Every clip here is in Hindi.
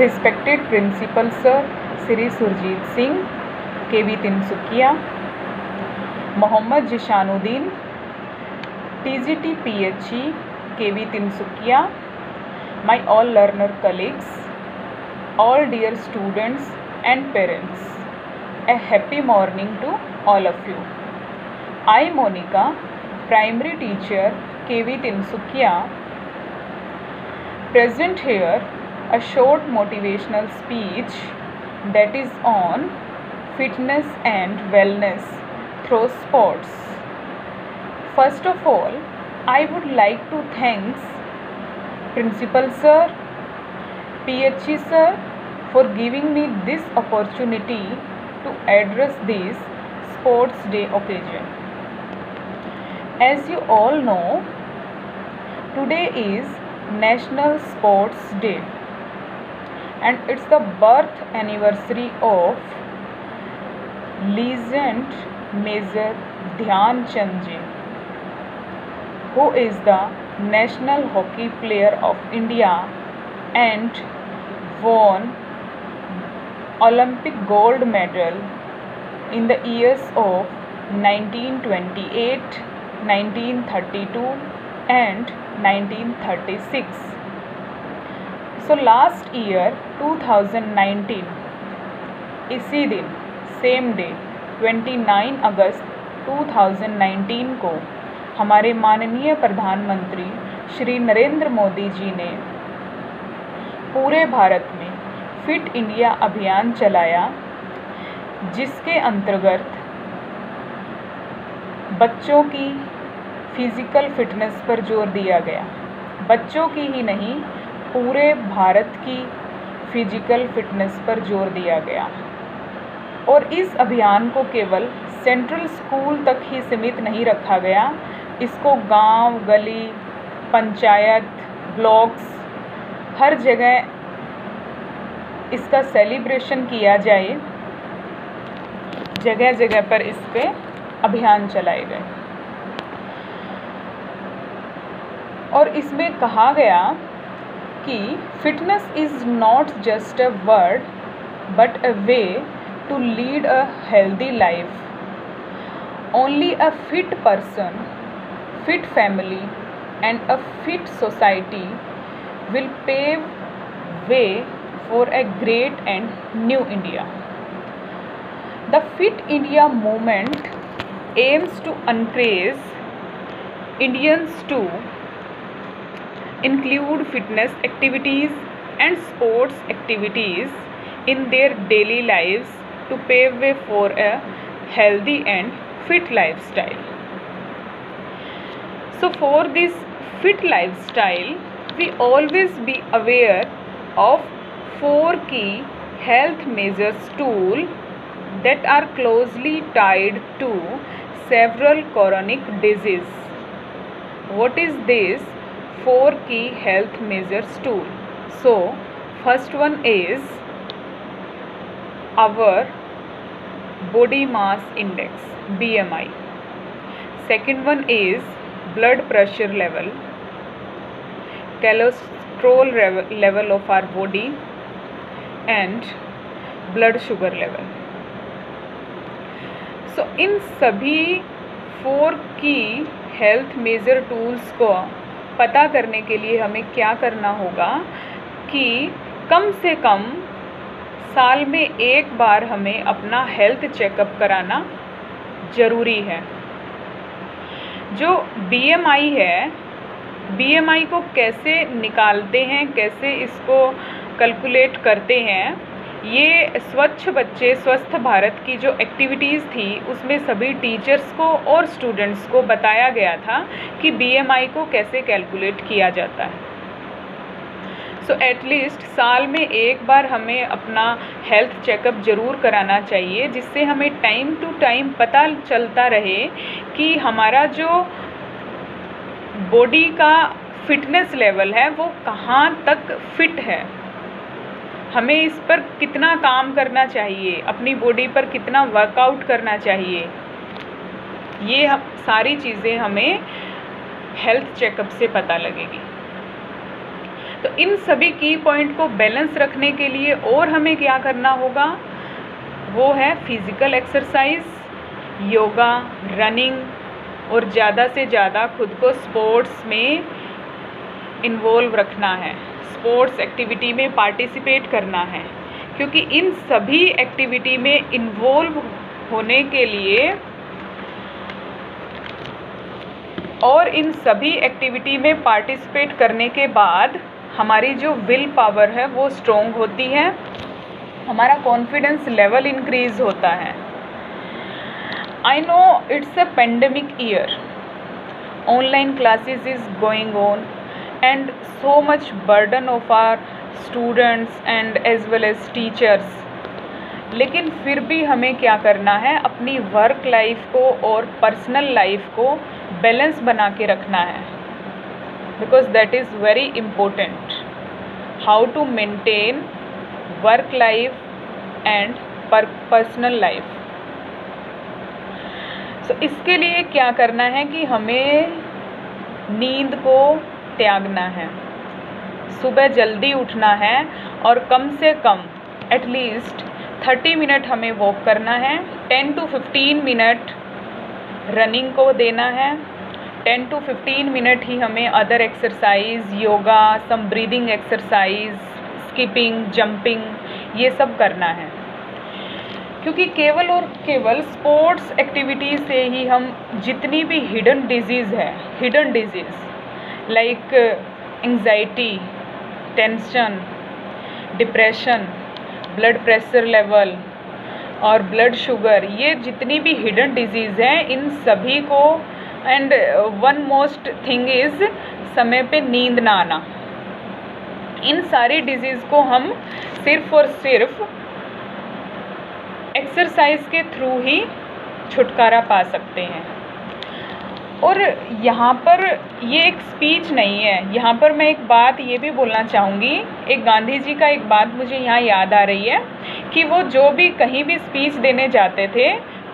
Respected principal sir Shri Surjit Singh K V Tinsukia Mohammad Jishanuddin T G T P H E K V Tinsukia my all learner colleagues all dear students and parents a happy morning to all of you I Monika primary teacher K V Tinsukia present here a short motivational speech that is on fitness and wellness through sports. First of all, I would like to thank Principal Sir, PHE Sir for giving me this opportunity to address this Sports Day occasion. As you all know, today is National Sports Day and it's the birth anniversary of legend Major Dhyan Chand ji, who is the national hockey player of India and won Olympic gold medal in the years of 1928, 1932 and 1936. So, last year 2019 इसी दिन सेम डे 29 अगस्त 2019 को, हमारे माननीय प्रधानमंत्री श्री नरेंद्र मोदी जी ने पूरे भारत में फिट इंडिया अभियान चलाया, जिसके अंतर्गत बच्चों की फ़िज़िकल फिटनेस पर ज़ोर दिया गया। बच्चों की ही नहीं पूरे भारत की फ़िज़िकल फिटनेस पर ज़ोर दिया गया। और इस अभियान को केवल सेंट्रल स्कूल तक ही सीमित नहीं रखा गया इसको गाँव, गली पंचायत ब्लॉक्स हर जगह इसका सेलिब्रेशन किया जाए जगह जगह पर इस पर अभियान चलाए गए। और इसमें कहा गया fitness is not just a word but a way to lead a healthy life. Only a fit person, fit family, and a fit society will pave way for a great and new India. The Fit India movement aims to encourage Indians to include fitness activities and sports activities in their daily lives to pave way for a healthy and fit lifestyle. So for this fit lifestyle, we always be aware of four key health measures tool that are closely tied to several chronic diseases What is this? Four key health measures tool so first one is our body mass index bmi second one is blood pressure level cholesterol level of our body and blood sugar level so इन सभी फोर की हेल्थ मेजर टूल्स को पता करने के लिए हमें क्या करना होगा कि कम से कम साल में एक बार हमें अपना हेल्थ चेकअप कराना ज़रूरी है। जो बीएमआई है बीएमआई को कैसे निकालते हैं, कैसे इसको कैलकुलेट करते हैं ये स्वच्छ बच्चे, स्वस्थ भारत की जो एक्टिविटीज़ थी, उसमें सभी टीचर्स को और स्टूडेंट्स को बताया गया था कि बीएमआई को कैसे कैलकुलेट किया जाता है। सो एटलीस्ट साल में एक बार हमें अपना हेल्थ चेकअप ज़रूर कराना चाहिए, जिससे हमें टाइम टू टाइम पता चलता रहे कि हमारा जो बॉडी का फिटनेस लेवल है, वो कहाँ तक फिट है। हमें इस पर कितना काम करना चाहिए, अपनी बॉडी पर कितना वर्कआउट करना चाहिए, ये हम, सारी चीज़ें हमें हेल्थ चेकअप से पता लगेगी। तो इन सभी की पॉइंट को बैलेंस रखने के लिए और हमें क्या करना होगा? वो है फ़िज़िकल एक्सरसाइज योगा रनिंग और ज़्यादा से ज़्यादा खुद को स्पोर्ट्स में इन्वॉल्व रखना है। स्पोर्ट्स एक्टिविटी में पार्टिसिपेट करना है। क्योंकि इन सभी एक्टिविटी में इन्वॉल्व होने के लिए और इन सभी एक्टिविटी में पार्टिसिपेट करने के बाद हमारी जो विल पावर है वो स्ट्रोंग होती है। हमारा कॉन्फिडेंस लेवल इंक्रीज होता है। I know it's a pandemic year online classes is going on and so much burden of our students and as well as teachers लेकिन फिर भी हमें क्या करना है? अपनी वर्क लाइफ को और पर्सनल लाइफ को बैलेंस बना के रखना है। Because that is very important how to maintain work life and personal life so इसके लिए क्या करना है कि हमें नींद को त्यागना है। सुबह जल्दी उठना है और कम से कम एटलीस्ट थर्टी मिनट हमें वॉक करना है। Ten to fifteen minute running को देना है। टेन टू फिफ्टीन मिनट ही हमें other exercise yoga some breathing exercise skipping jumping ये सब करना है। क्योंकि केवल और केवल स्पोर्ट्स एक्टिविटी से ही हम जितनी भी हिडन डिज़ीज़ है hidden disease like anxiety tension depression blood pressure level और ब्लड शुगर ये जितनी भी हिडन डिज़ीज़ हैं, इन सभी को and one most thing is समय पे नींद ना आना। इन सारी डिज़ीज़ को हम सिर्फ़ और सिर्फ़ एक्सरसाइज के थ्रू ही छुटकारा पा सकते हैं। और यहाँ पर ये एक स्पीच नहीं है। यहाँ पर मैं एक बात ये भी बोलना चाहूँगी, एक गांधी जी का एक बात मुझे यहाँ याद आ रही है कि वो जो भी कहीं भी स्पीच देने जाते थे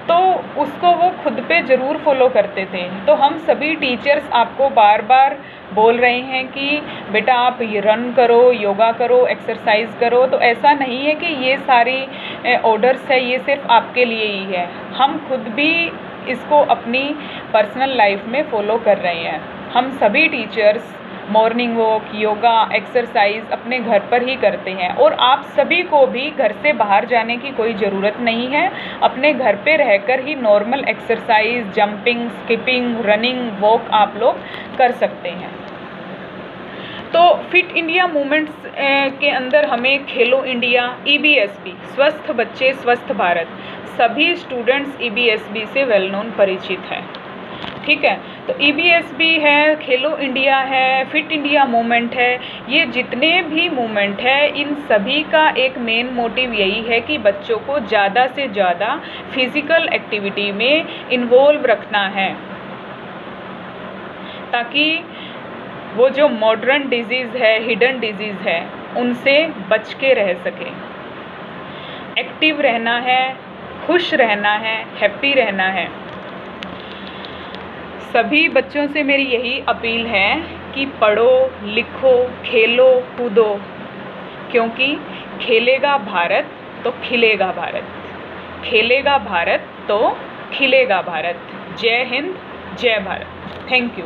तो उसको वो खुद पे ज़रूर फॉलो करते थे। तो हम सभी टीचर्स आपको बार बार बोल रहे हैं कि, बेटा आप ये रन करो योगा करो एक्सरसाइज करो। तो ऐसा नहीं है कि ये सारी ऑर्डर्स है, ये सिर्फ़ आपके लिए ही है। हम खुद भी इसको अपनी पर्सनल लाइफ में फ़ॉलो कर रहे हैं। हम सभी teachers morning walk yoga exercise अपने घर पर ही करते हैं और आप सभी को भी घर से बाहर जाने की कोई ज़रूरत नहीं है। अपने घर पे रहकर ही normal exercise jumping skipping running walk आप लोग कर सकते हैं। तो फिट इंडिया मूवमेंट्स के अंदर हमें खेलो इंडिया ईबीएसबी स्वस्थ बच्चे, स्वस्थ भारत, सभी स्टूडेंट्स ई e से वेल नोन परिचित हैं। ठीक है? तो ई e है, खेलो इंडिया है, फिट इंडिया मूवमेंट है। ये जितने भी मूवमेंट है, इन सभी का एक मेन मोटिव यही है कि बच्चों को ज़्यादा से ज़्यादा फ़िज़िकल एक्टिविटी में इन्वॉल्व रखना है। ताकि वो जो मॉडर्न डिज़ीज़ है हिडन डिज़ीज़ है, उनसे बच के रह सके। एक्टिव रहना है, खुश रहना है हैप्पी रहना है। सभी बच्चों से मेरी यही अपील है कि पढ़ो, लिखो, खेलो, कूदो। क्योंकि खेलेगा भारत तो खिलेगा भारत। खेलेगा भारत तो खिलेगा भारत। जय हिंद, जय भारत। Thank you